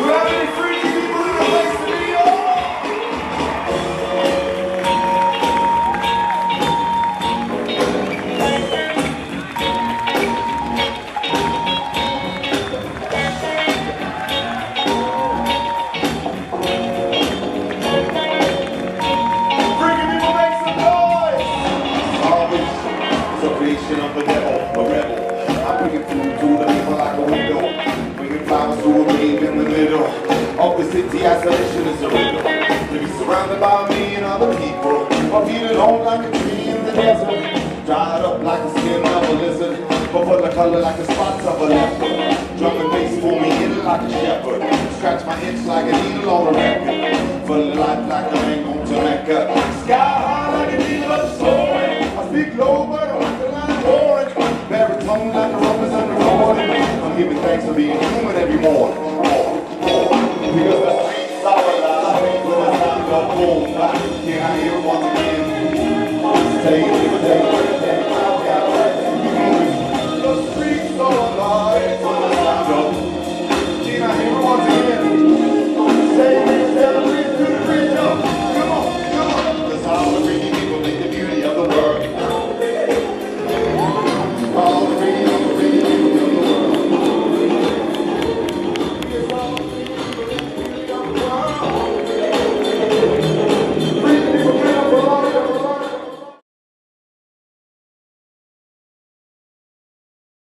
Do you have any free? bombs to a wave in the middle of the city. Isolation is a riddle. To be surrounded by me and other people, I'm feeling old like a tree in the desert. Dried up like a skin of a lizard, but for the color like the spots of a leopard. Drum and bass for me hit it like a shepherd. Scratch my itch like a needle on a record. full of life like a mango to Mecca. Sky high like a needle of soul. I speak low. thanks for being human every morning. Because the streets are alive, when it's not the whole Back Can I hear once again? Take it, take it.